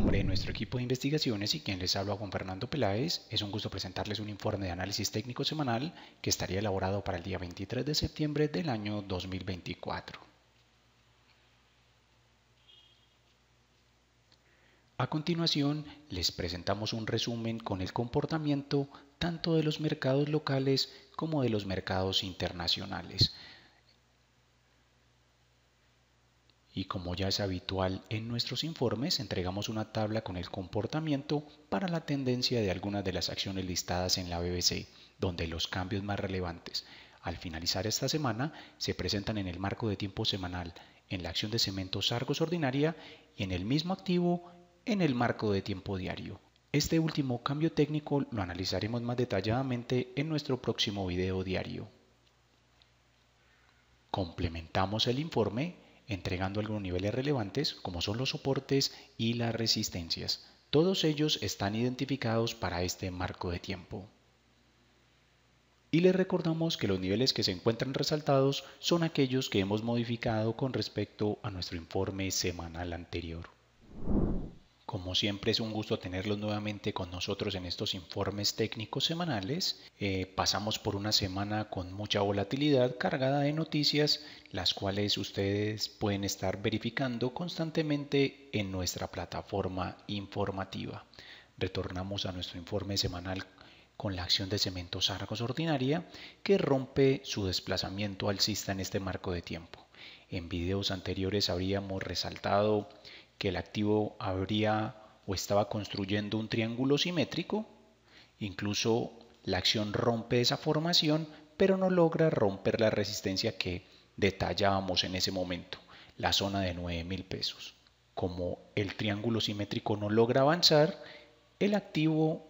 nombre de nuestro equipo de investigaciones y quien les habla Juan Fernando Peláez, es un gusto presentarles un informe de análisis técnico semanal que estaría elaborado para el día 23 de septiembre del año 2024. A continuación, les presentamos un resumen con el comportamiento tanto de los mercados locales como de los mercados internacionales. Y como ya es habitual en nuestros informes, entregamos una tabla con el comportamiento para la tendencia de algunas de las acciones listadas en la BBC, donde los cambios más relevantes al finalizar esta semana se presentan en el marco de tiempo semanal, en la acción de cementos Argos ordinaria y en el mismo activo en el marco de tiempo diario. Este último cambio técnico lo analizaremos más detalladamente en nuestro próximo video diario. Complementamos el informe entregando algunos niveles relevantes como son los soportes y las resistencias. Todos ellos están identificados para este marco de tiempo. Y les recordamos que los niveles que se encuentran resaltados son aquellos que hemos modificado con respecto a nuestro informe semanal anterior. Como siempre es un gusto tenerlos nuevamente con nosotros en estos informes técnicos semanales. Eh, pasamos por una semana con mucha volatilidad cargada de noticias, las cuales ustedes pueden estar verificando constantemente en nuestra plataforma informativa. Retornamos a nuestro informe semanal con la acción de Cementos Argos Ordinaria que rompe su desplazamiento alcista en este marco de tiempo. En videos anteriores habríamos resaltado que el activo habría o estaba construyendo un triángulo simétrico, incluso la acción rompe esa formación, pero no logra romper la resistencia que detallábamos en ese momento, la zona de 9 mil pesos. Como el triángulo simétrico no logra avanzar, el activo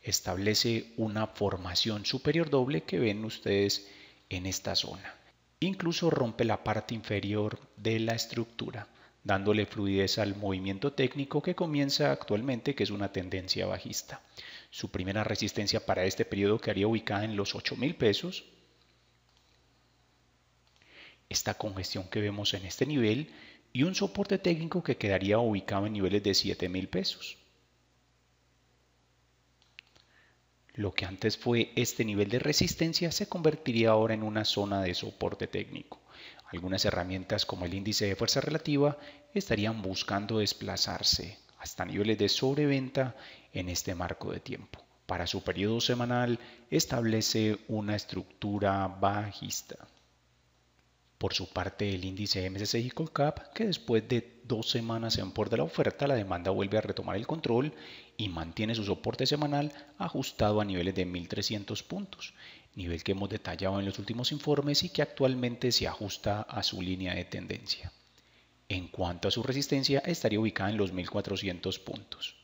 establece una formación superior doble que ven ustedes en esta zona. Incluso rompe la parte inferior de la estructura dándole fluidez al movimiento técnico que comienza actualmente, que es una tendencia bajista. Su primera resistencia para este periodo quedaría ubicada en los 8 mil pesos. Esta congestión que vemos en este nivel y un soporte técnico que quedaría ubicado en niveles de 7 mil pesos. Lo que antes fue este nivel de resistencia se convertiría ahora en una zona de soporte técnico. Algunas herramientas como el índice de fuerza relativa estarían buscando desplazarse hasta niveles de sobreventa en este marco de tiempo. Para su periodo semanal establece una estructura bajista. Por su parte, el índice MSCI Colcap, que después de dos semanas en por de la oferta, la demanda vuelve a retomar el control y mantiene su soporte semanal ajustado a niveles de 1.300 puntos nivel que hemos detallado en los últimos informes y que actualmente se ajusta a su línea de tendencia. En cuanto a su resistencia, estaría ubicada en los 1400 puntos.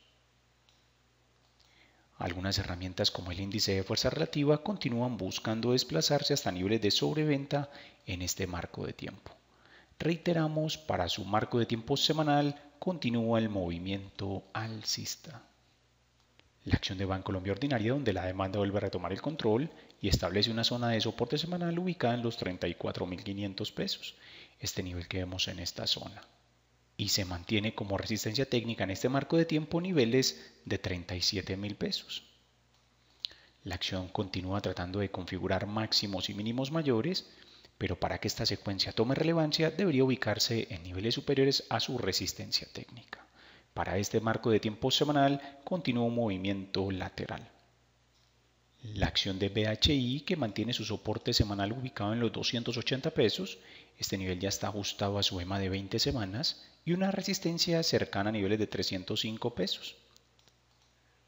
Algunas herramientas como el índice de fuerza relativa continúan buscando desplazarse hasta niveles de sobreventa en este marco de tiempo. Reiteramos, para su marco de tiempo semanal continúa el movimiento alcista. La acción de Banco Colombia Ordinaria, donde la demanda vuelve a retomar el control y establece una zona de soporte semanal ubicada en los 34.500 pesos, este nivel que vemos en esta zona. Y se mantiene como resistencia técnica en este marco de tiempo niveles de 37.000 pesos. La acción continúa tratando de configurar máximos y mínimos mayores, pero para que esta secuencia tome relevancia debería ubicarse en niveles superiores a su resistencia técnica. Para este marco de tiempo semanal continúa un movimiento lateral. La acción de BHI que mantiene su soporte semanal ubicado en los 280 pesos, este nivel ya está ajustado a su EMA de 20 semanas y una resistencia cercana a niveles de 305 pesos.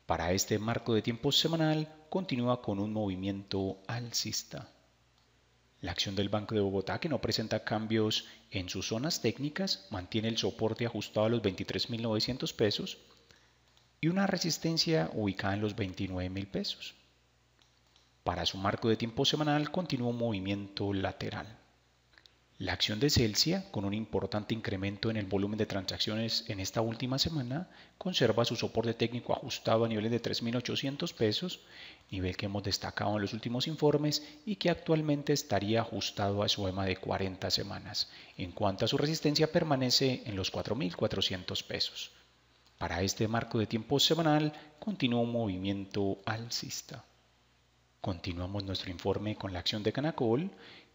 Para este marco de tiempo semanal continúa con un movimiento alcista. La acción del Banco de Bogotá, que no presenta cambios en sus zonas técnicas, mantiene el soporte ajustado a los 23.900 pesos y una resistencia ubicada en los 29.000 pesos. Para su marco de tiempo semanal continúa un movimiento lateral. La acción de Celsia, con un importante incremento en el volumen de transacciones en esta última semana, conserva su soporte técnico ajustado a niveles de 3.800 pesos, nivel que hemos destacado en los últimos informes y que actualmente estaría ajustado a su EMA de 40 semanas. En cuanto a su resistencia, permanece en los 4.400 pesos. Para este marco de tiempo semanal continúa un movimiento alcista. Continuamos nuestro informe con la acción de Canacol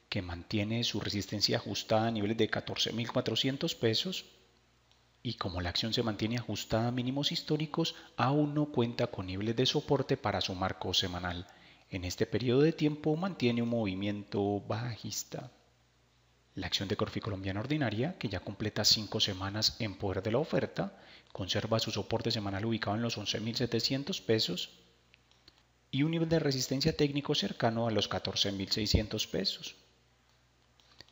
que mantiene su resistencia ajustada a niveles de 14.400 pesos y como la acción se mantiene ajustada a mínimos históricos, aún no cuenta con niveles de soporte para su marco semanal. En este periodo de tiempo mantiene un movimiento bajista. La acción de Corfi Colombiana Ordinaria, que ya completa cinco semanas en poder de la oferta, conserva su soporte semanal ubicado en los 11.700 pesos y un nivel de resistencia técnico cercano a los 14.600 pesos.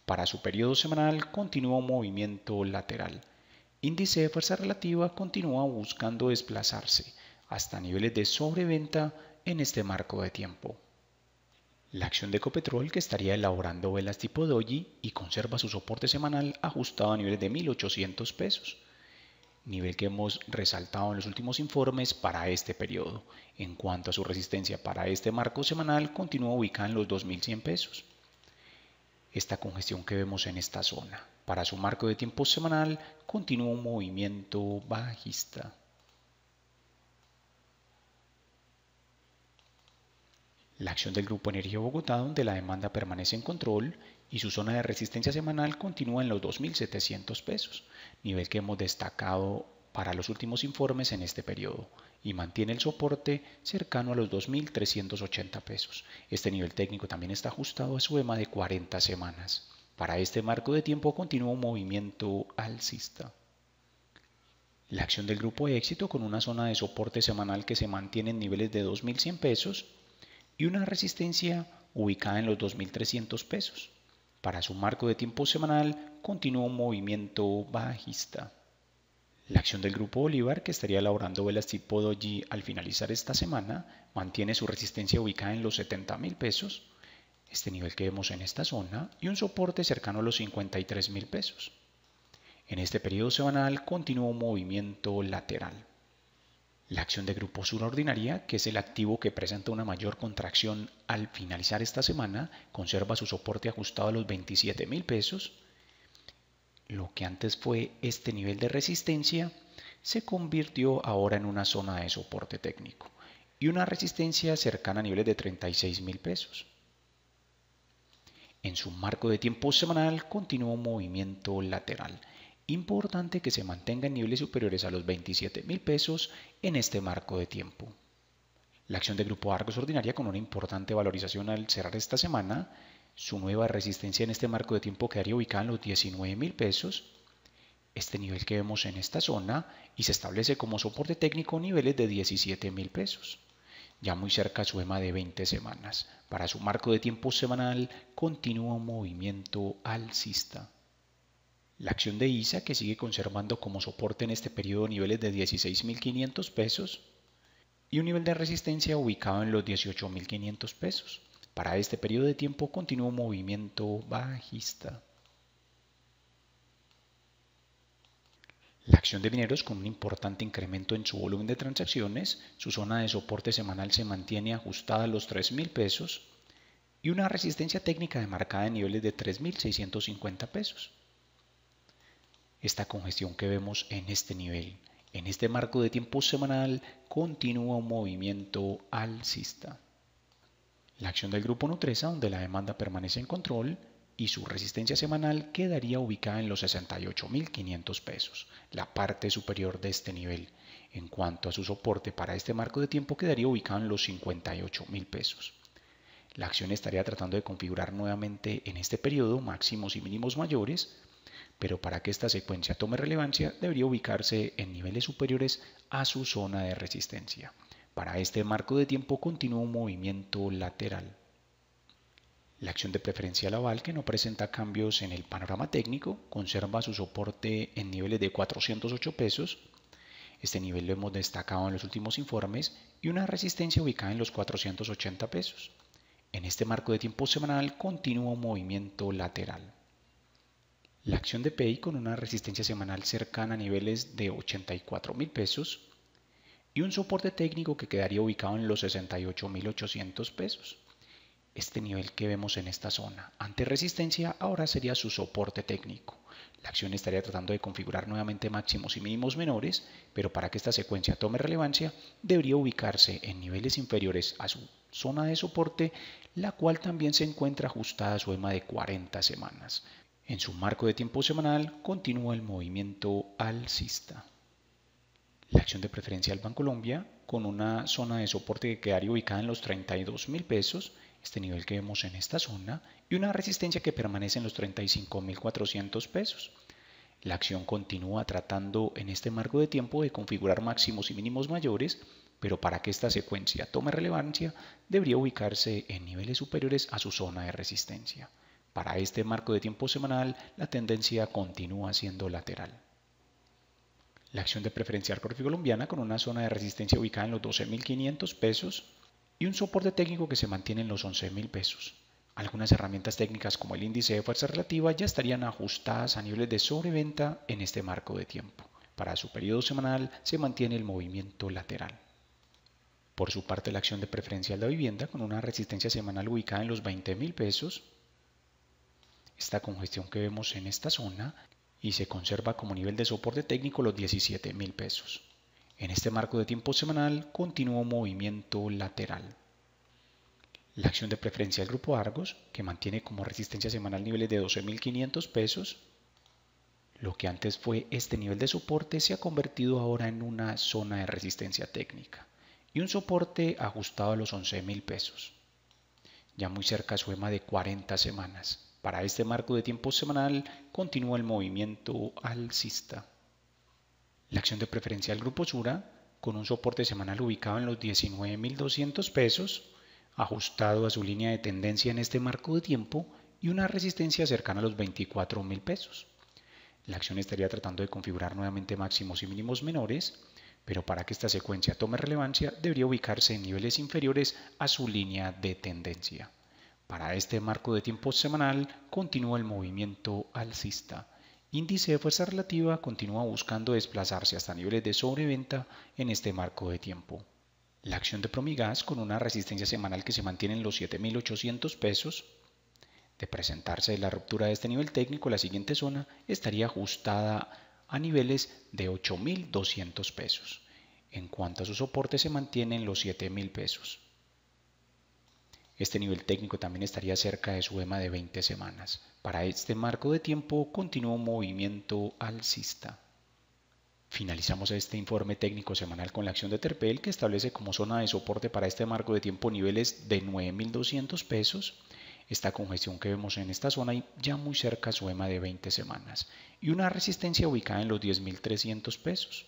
Para su periodo semanal continúa un movimiento lateral. Índice de fuerza relativa continúa buscando desplazarse hasta niveles de sobreventa en este marco de tiempo. La acción de Ecopetrol que estaría elaborando velas tipo doji y conserva su soporte semanal ajustado a niveles de 1.800 pesos, nivel que hemos resaltado en los últimos informes para este periodo. En cuanto a su resistencia para este marco semanal, continúa ubicada en los 2.100 pesos esta congestión que vemos en esta zona. Para su marco de tiempo semanal continúa un movimiento bajista. La acción del Grupo Energía Bogotá, donde la demanda permanece en control y su zona de resistencia semanal continúa en los 2.700 pesos, nivel que hemos destacado para los últimos informes en este periodo y mantiene el soporte cercano a los 2.380 pesos. Este nivel técnico también está ajustado a su EMA de 40 semanas. Para este marco de tiempo continúa un movimiento alcista. La acción del grupo éxito con una zona de soporte semanal que se mantiene en niveles de 2.100 pesos y una resistencia ubicada en los 2.300 pesos. Para su marco de tiempo semanal continúa un movimiento bajista. La acción del Grupo Bolívar, que estaría elaborando velas tipo doji al finalizar esta semana, mantiene su resistencia ubicada en los 70 mil pesos, este nivel que vemos en esta zona, y un soporte cercano a los 53 mil pesos. En este periodo semanal continúa un movimiento lateral. La acción de Grupo Sur Ordinaria, que es el activo que presenta una mayor contracción al finalizar esta semana, conserva su soporte ajustado a los 27 mil pesos lo que antes fue este nivel de resistencia se convirtió ahora en una zona de soporte técnico y una resistencia cercana a niveles de 36 mil pesos. En su marco de tiempo semanal continúa un movimiento lateral. Importante que se mantenga en niveles superiores a los 27 mil pesos en este marco de tiempo. La acción de Grupo Argos Ordinaria con una importante valorización al cerrar esta semana su nueva resistencia en este marco de tiempo quedaría ubicada en los 19 mil pesos. Este nivel que vemos en esta zona y se establece como soporte técnico niveles de 17 mil pesos. Ya muy cerca su EMA de 20 semanas. Para su marco de tiempo semanal continúa un movimiento alcista. La acción de ISA que sigue conservando como soporte en este periodo niveles de 16.500 pesos y un nivel de resistencia ubicado en los 18.500 pesos. Para este periodo de tiempo continúa un movimiento bajista. La acción de mineros con un importante incremento en su volumen de transacciones, su zona de soporte semanal se mantiene ajustada a los 3 mil pesos y una resistencia técnica demarcada en niveles de 3.650 pesos. Esta congestión que vemos en este nivel, en este marco de tiempo semanal, continúa un movimiento alcista. La acción del grupo Nutresa, donde la demanda permanece en control y su resistencia semanal quedaría ubicada en los 68.500 pesos, la parte superior de este nivel. En cuanto a su soporte para este marco de tiempo quedaría ubicado en los 58.000 pesos. La acción estaría tratando de configurar nuevamente en este periodo máximos y mínimos mayores, pero para que esta secuencia tome relevancia debería ubicarse en niveles superiores a su zona de resistencia. Para este marco de tiempo continúa un movimiento lateral. La acción de preferencial aval, que no presenta cambios en el panorama técnico, conserva su soporte en niveles de 408 pesos. Este nivel lo hemos destacado en los últimos informes y una resistencia ubicada en los 480 pesos. En este marco de tiempo semanal continúa un movimiento lateral. La acción de PEI con una resistencia semanal cercana a niveles de 84 mil pesos y un soporte técnico que quedaría ubicado en los 68.800 pesos. este nivel que vemos en esta zona. Ante resistencia ahora sería su soporte técnico. La acción estaría tratando de configurar nuevamente máximos y mínimos menores, pero para que esta secuencia tome relevancia debería ubicarse en niveles inferiores a su zona de soporte, la cual también se encuentra ajustada a su EMA de 40 semanas. En su marco de tiempo semanal continúa el movimiento alcista. La acción de preferencia del Colombia con una zona de soporte que quedaría ubicada en los 32 mil pesos, este nivel que vemos en esta zona, y una resistencia que permanece en los 35 mil 400 pesos. La acción continúa tratando en este marco de tiempo de configurar máximos y mínimos mayores, pero para que esta secuencia tome relevancia debería ubicarse en niveles superiores a su zona de resistencia. Para este marco de tiempo semanal la tendencia continúa siendo lateral. La acción de preferencial colombiana con una zona de resistencia ubicada en los 12.500 pesos y un soporte técnico que se mantiene en los 11.000 pesos. Algunas herramientas técnicas como el índice de fuerza relativa ya estarían ajustadas a niveles de sobreventa en este marco de tiempo. Para su periodo semanal se mantiene el movimiento lateral. Por su parte, la acción de preferencial de vivienda con una resistencia semanal ubicada en los 20.000 pesos. Esta congestión que vemos en esta zona y se conserva como nivel de soporte técnico los 17 mil pesos. En este marco de tiempo semanal continúa movimiento lateral. La acción de preferencia del grupo Argos, que mantiene como resistencia semanal niveles de 12.500 pesos, lo que antes fue este nivel de soporte se ha convertido ahora en una zona de resistencia técnica y un soporte ajustado a los 11.000 pesos, ya muy cerca a su EMA de 40 semanas. Para este marco de tiempo semanal continúa el movimiento alcista. La acción de preferencia del Grupo Sura, con un soporte semanal ubicado en los 19.200 pesos, ajustado a su línea de tendencia en este marco de tiempo y una resistencia cercana a los 24.000 pesos. La acción estaría tratando de configurar nuevamente máximos y mínimos menores, pero para que esta secuencia tome relevancia debería ubicarse en niveles inferiores a su línea de tendencia. Para este marco de tiempo semanal continúa el movimiento alcista. Índice de fuerza relativa continúa buscando desplazarse hasta niveles de sobreventa en este marco de tiempo. La acción de Promigas con una resistencia semanal que se mantiene en los 7.800 pesos. De presentarse la ruptura de este nivel técnico, la siguiente zona estaría ajustada a niveles de 8.200 pesos. En cuanto a su soporte se mantiene en los 7.000 pesos. Este nivel técnico también estaría cerca de su EMA de 20 semanas. Para este marco de tiempo continúa un movimiento alcista. Finalizamos este informe técnico semanal con la acción de Terpel que establece como zona de soporte para este marco de tiempo niveles de 9.200 pesos. Esta congestión que vemos en esta zona ya muy cerca a su EMA de 20 semanas y una resistencia ubicada en los 10.300 pesos.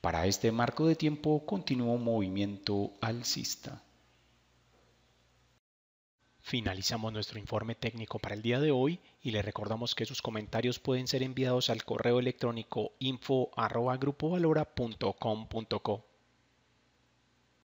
Para este marco de tiempo continúa un movimiento alcista. Finalizamos nuestro informe técnico para el día de hoy y le recordamos que sus comentarios pueden ser enviados al correo electrónico info.grupovalora.com.co.